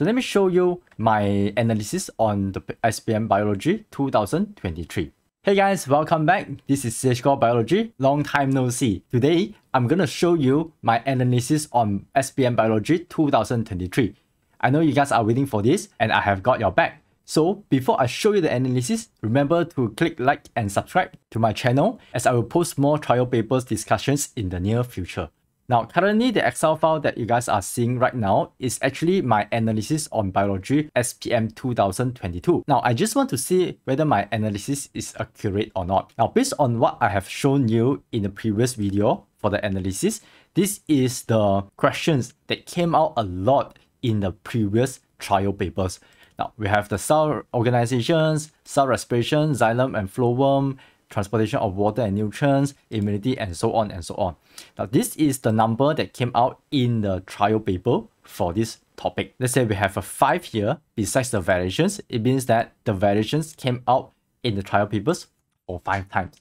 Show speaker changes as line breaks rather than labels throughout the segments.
So let me show you my analysis on the SPM Biology 2023. Hey guys, welcome back. This is CH Goh Biology. Long time no see. Today, I'm gonna show you my analysis on SPM Biology 2023. I know you guys are waiting for this and I have got your back. So before I show you the analysis, remember to click like and subscribe to my channel as I will post more trial papers discussions in the near future. Now, currently the Excel file that you guys are seeing right now is actually my analysis on biology SPM 2022. Now, I just want to see whether my analysis is accurate or not. Now, based on what I have shown you in the previous video for the analysis, this is the questions that came out a lot in the previous trial papers. Now, we have the cell organizations, cell respiration, xylem and phloem, transportation of water and nutrients, immunity, and so on and so on. Now, this is the number that came out in the trial paper for this topic. Let's say we have a 5 here besides the variations. It means that the variations came out in the trial papers for 5 times.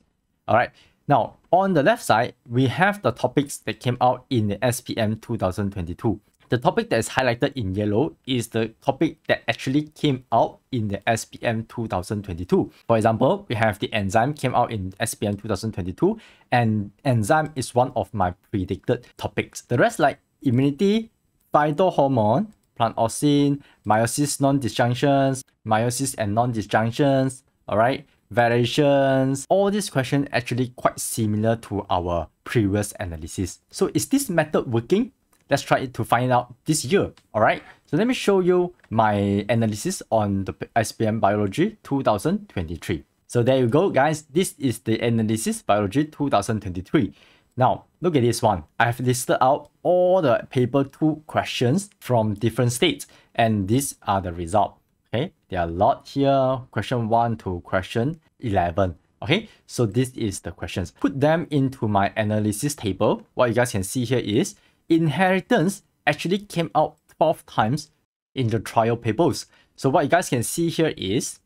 Alright, now on the left side, we have the topics that came out in the SPM 2022. The topic that is highlighted in yellow is the topic that actually came out in the SPM 2022. For example, we have the enzyme came out in SPM 2022 and enzyme is one of my predicted topics. The rest like immunity, phytohormone, plant auxin, meiosis non-disjunctions, meiosis and non-disjunctions, alright, variations, all these questions actually quite similar to our previous analysis. So is this method working? Let's try it to find out this year. All right. So let me show you my analysis on the SPM Biology 2023. So there you go, guys. This is the analysis Biology 2023. Now, look at this one. I have listed out all the paper 2 questions from different states, and these are the result. Okay, there are a lot here, question 1 to question 11. Okay, so this is the questions. Put them into my analysis table. What you guys can see here is inheritance actually came out 12 times in the trial papers. So what you guys can see here is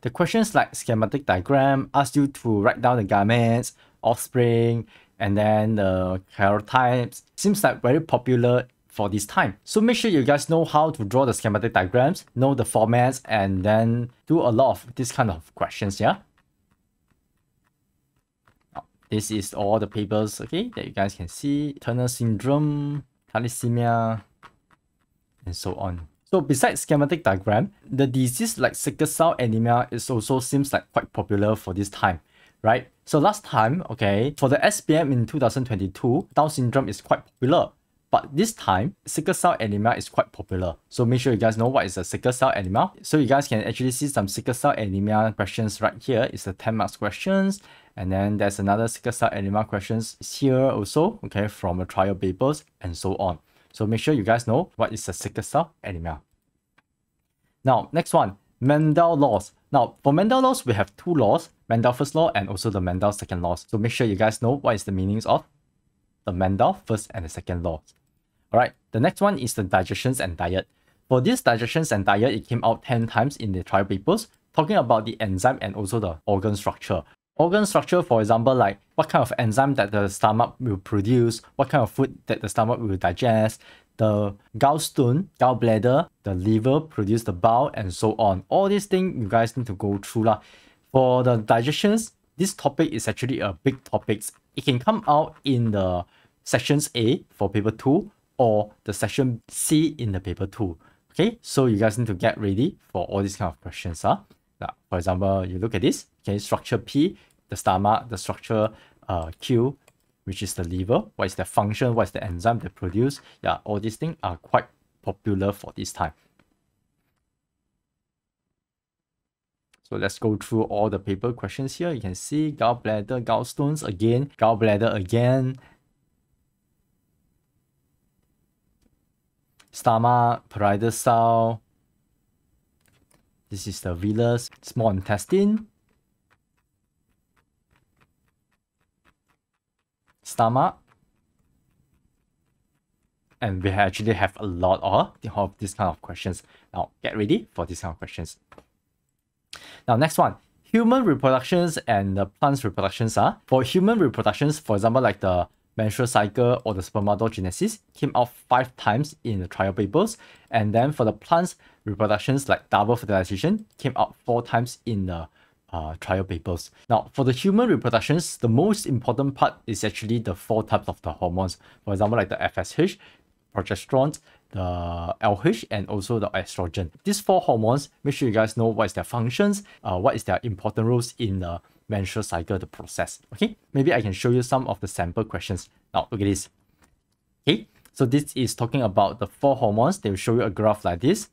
the questions like schematic diagram ask you to write down the gametes, offspring, and then the karyotypes. Seems like very popular for this time. So make sure you guys know how to draw the schematic diagrams, know the formats, and then do a lot of this kind of questions, yeah? This is all the papers, okay, that you guys can see. Turner syndrome, thalassemia, and so on. So besides schematic diagram, the disease like sickle cell anemia is also seems like quite popular for this time, right? So last time, okay, for the SPM in 2022, Down syndrome is quite popular. But this time, sickle cell anemia is quite popular. So make sure you guys know what is a sickle cell anemia. So you guys can actually see some sickle cell anemia questions right here. It's the 10 marks questions. And then there's another sickle cell anemia questions here also, okay, from the trial papers and so on. So make sure you guys know what is a sickle cell anemia. Now, next one, Mendel laws. Now, for Mendel laws, we have two laws, Mendel first law and also the Mendel second laws. So make sure you guys know what is the meanings of the Mendel first and the second laws. Alright, the next one is the digestions and diet. For this digestions and diet, it came out 10 times in the trial papers, talking about the enzyme and also the organ structure. Organ structure, for example, like what kind of enzyme that the stomach will produce, what kind of food that the stomach will digest, the gallstone, gallbladder, the liver produce the bile, and so on. All these things you guys need to go through. Lah. For the digestions, this topic is actually a big topic. It can come out in the sections A for paper 2 or the section C in the paper 2. Okay, so you guys need to get ready for all these kind of questions. Huh? Now, for example, you look at this, okay, structure P, the stomach, the structure uh, Q, which is the liver, what is the function, what is the enzyme they produce. Yeah, all these things are quite popular for this time. So let's go through all the paper questions here. You can see gallbladder, gallstones again, gallbladder again, stomach, parietal cell, this is the villus, small intestine, and we actually have a lot of, this kind of questions. Now, get ready for these kind of questions. Now, next one, human reproductions and the plants reproductions are. For human reproductions, for example, like the menstrual cycle or the spermatogenesis came out five times in the trial papers. And then for the plants reproductions like double fertilization came out four times in the uh, trial papers. Now, for the human reproductions, the most important part is actually the four types of the hormones. For example, like the FSH, progesterone, the LH, and also the estrogen. These four hormones, make sure you guys know what is their functions, uh, what is their important roles in the menstrual cycle, the process. Okay, maybe I can show you some of the sample questions. Now, look at this. Okay, so this is talking about the four hormones. They will show you a graph like this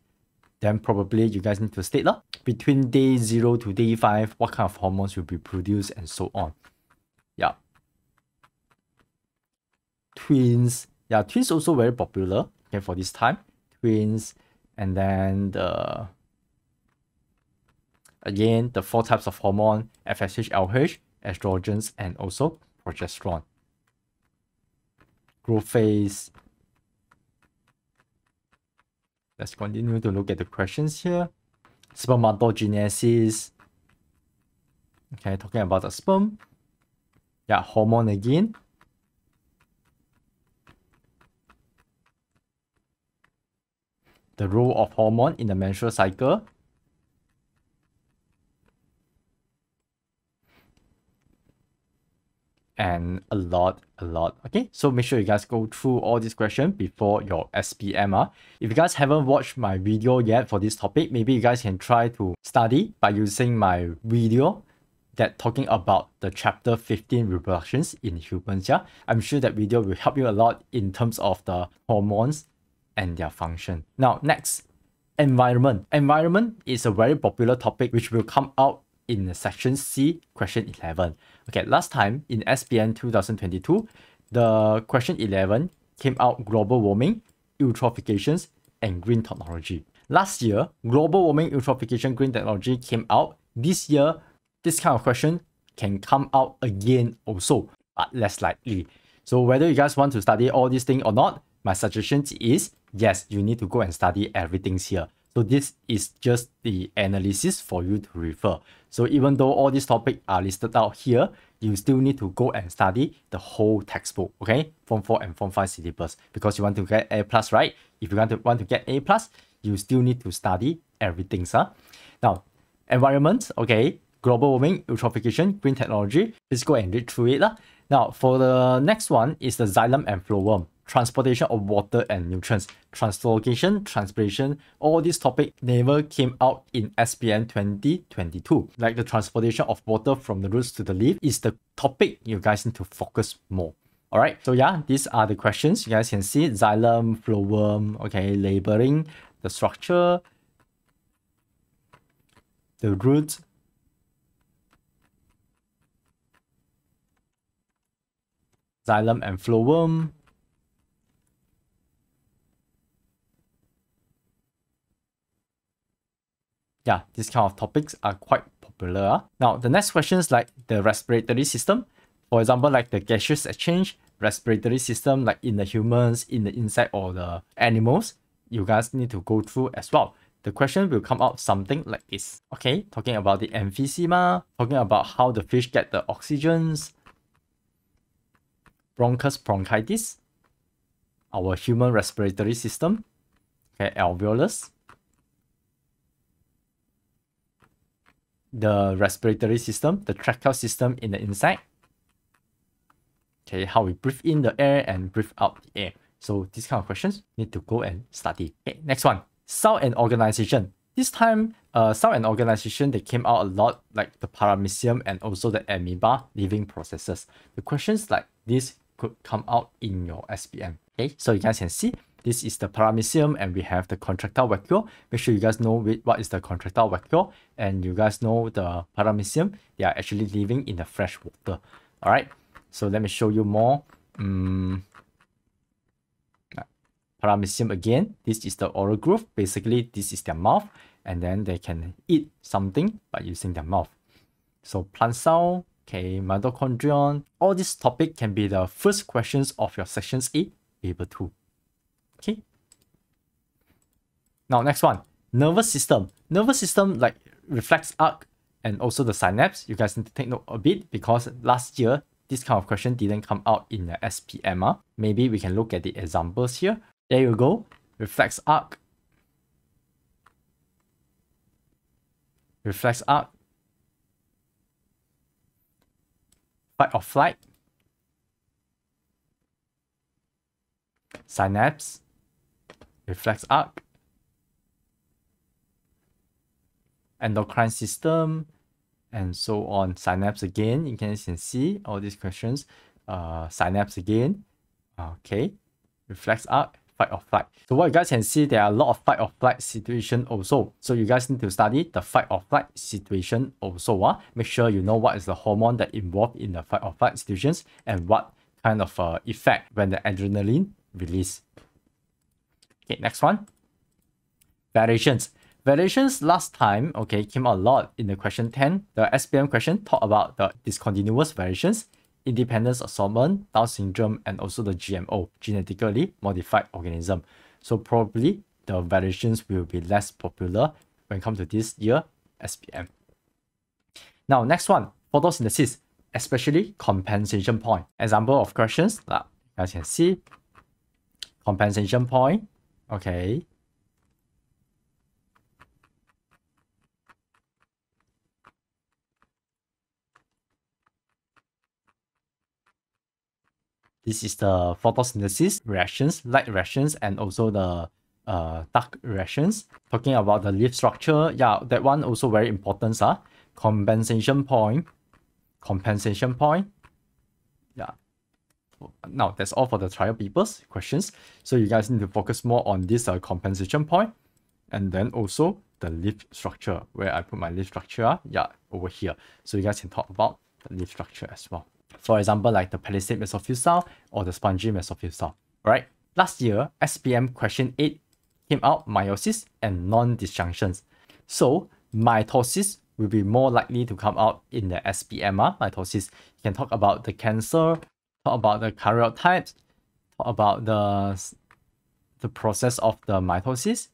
then probably you guys need to state lah. Between day 0 to day 5, what kind of hormones will be produced and so on. Yeah. Twins. Yeah, twins also very popular okay, for this time. Twins. And then the again the four types of hormone FSH, LH, estrogens, and also progesterone. Growth phase, Let's continue to look at the questions here. Spermatogenesis. Okay, talking about the sperm. Yeah, hormone again. The role of hormone in the menstrual cycle. And a lot, a lot. Okay, so make sure you guys go through all these questions before your SPM. Uh. If you guys haven't watched my video yet for this topic, maybe you guys can try to study by using my video that talking about the chapter 15 reproductions in humans. Yeah, I'm sure that video will help you a lot in terms of the hormones and their function. Now, next, environment. Environment is a very popular topic which will come out in section C, question 11. Okay, last time in SPM 2022, the question 11 came out global warming, eutrophications, and green technology. Last year, global warming, eutrophication, green technology came out. This year, this kind of question can come out again also, but less likely. So whether you guys want to study all these things or not, my suggestion is yes, you need to go and study everything here. So this is just the analysis for you to refer. So even though all these topics are listed out here, you still need to go and study the whole textbook, okay? Form 4 and Form 5 syllabus because you want to get A+, plus, right? If you want to, want to get A+, plus, you still need to study everything, sir. Now, environment, okay? Global warming, eutrophication, green technology. Let's go and read through it. Now, for the next one is the xylem and phloem transportation of water and nutrients, translocation, transpiration, all these topics never came out in SPM 2022. Like the transportation of water from the roots to the leaf is the topic you guys need to focus more. Alright, so yeah, these are the questions. You guys can see xylem, phloem, okay, labeling, the structure, the roots, xylem and phloem, yeah, these kind of topics are quite popular. Ah. Now, the next questions like the respiratory system. For example, like the gaseous exchange, respiratory system, like in the humans, in the insect or the animals, you guys need to go through as well. The question will come out something like this. Okay, talking about the emphysema, talking about how the fish get the oxygens, bronchus bronchitis, our human respiratory system, okay, alveolus, the respiratory system, the tracheal system in the insect. Okay, how we breathe in the air and breathe out the air. So these kind of questions need to go and study. Okay, next one, cell and organization. This time, uh, cell and organization, they came out a lot, like the paramecium and also the amoeba living processes. The questions like this could come out in your SPM. Okay, so you guys can see this is the paramecium and we have the contractile vacuole. Make sure you guys know what is the contractile vacuole and you guys know the paramecium. They are actually living in the fresh water. All right. So let me show you more. Um, paramecium again. This is the oral groove. Basically, this is their mouth and then they can eat something by using their mouth. So plant cell, okay, mitochondrion. All this topic can be the first questions of your sections 8, paper 2. Okay. Now, next one, nervous system. Nervous system like reflex arc and also the synapse. You guys need to take note a bit because last year this kind of question didn't come out in the SPM. Uh. Maybe we can look at the examples here. There you go. Reflex arc. Reflex arc. Fight or flight. Synapse. Reflex arc. Endocrine system and so on. Synapse again, you can see all these questions. Uh, synapse again, okay. Reflex arc, fight or flight. So what you guys can see, there are a lot of fight or flight situation also. So you guys need to study the fight or flight situation also. Uh. Make sure you know what is the hormone that involved in the fight or flight situations and what kind of uh, effect when the adrenaline release. Okay, next one. Variations. Variations last time, okay, came a lot in the question 10. The SPM question talked about the discontinuous variations, independence assortment, Down syndrome, and also the GMO, genetically modified organism. So probably the variations will be less popular when it comes to this year SPM. Now, next one, photosynthesis, especially compensation point. Example of questions, like you can see, compensation point, okay, This is the photosynthesis reactions, light reactions, and also the uh, dark reactions. Talking about the leaf structure, yeah, that one also very important. Huh? Compensation point, compensation point. Yeah. Now, that's all for the trial papers questions. So you guys need to focus more on this uh, compensation point and then also the leaf structure where I put my leaf structure. Yeah, over here. So you guys can talk about the leaf structure as well. For example, like the palisade mesophyll or the spongy mesophyll right? Last year, SPM question 8 came out meiosis and non-disjunctions. So mitosis will be more likely to come out in the SPM, uh, mitosis. You can talk about the cancer, talk about the karyotypes, talk about the, the process of the mitosis,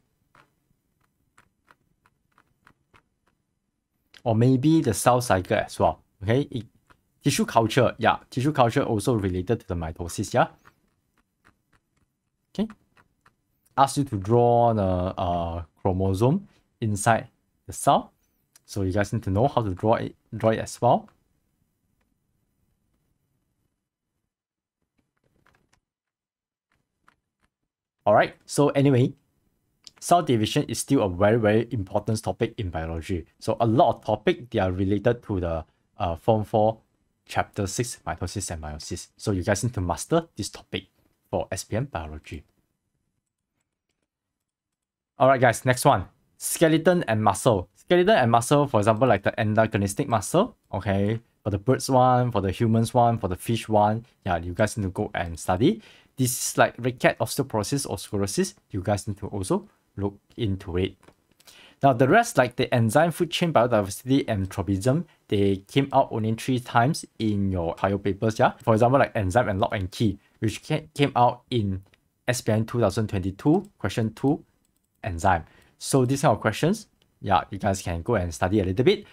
or maybe the cell cycle as well. Okay, it Tissue culture, yeah, tissue culture also related to the mitosis, yeah. Okay. Ask you to draw the uh, chromosome inside the cell. So you guys need to know how to draw it, draw it as well. Alright, so anyway, cell division is still a very, very important topic in biology. So a lot of topic, they are related to the uh, Form 4 chapter 6 mitosis and meiosis. So you guys need to master this topic for SPM biology. Alright guys, next one. Skeleton and muscle. Skeleton and muscle, for example, like the antagonistic muscle, okay, for the birds one, for the humans one, for the fish one, yeah, you guys need to go and study. This is like recap osteoporosis or sclerosis, you guys need to also look into it. Now the rest like the enzyme food chain biodiversity and tropism, they came out only three times in your trial papers, yeah? For example, like enzyme and lock and key, which came out in SPM 2022, question 2, enzyme. So these kind of questions, yeah, you guys can go and study a little bit.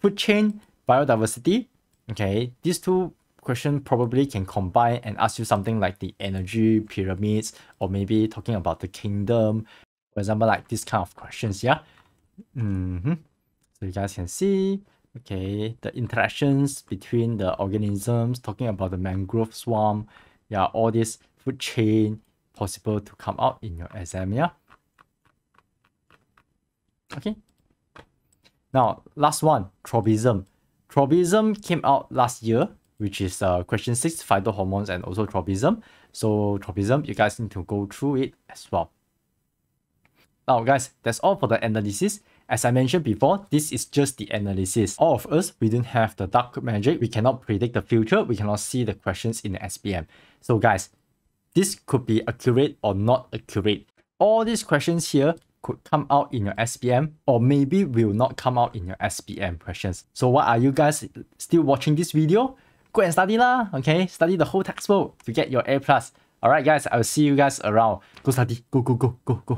Food chain, biodiversity, okay, these two questions probably can combine and ask you something like the energy pyramids or maybe talking about the kingdom. For example, like this kind of questions, yeah. Mm -hmm. So you guys can see, okay, the interactions between the organisms, talking about the mangrove swamp, yeah, all this food chain possible to come out in your exam, yeah. Okay. Now, last one, tropism. Tropism came out last year, which is uh, question 6, phytohormones and also tropism. So tropism, you guys need to go through it as well. Now guys, that's all for the analysis. As I mentioned before, this is just the analysis. All of us, we don't have the dark magic. We cannot predict the future. We cannot see the questions in the SPM. So guys, this could be accurate or not accurate. All these questions here could come out in your SPM or maybe will not come out in your SPM questions. So what are you guys still watching this video? Go and study lah, okay? Study the whole textbook to get your A+. plus. Alright guys, I'll see you guys around. Go study, go, go, go, go, go.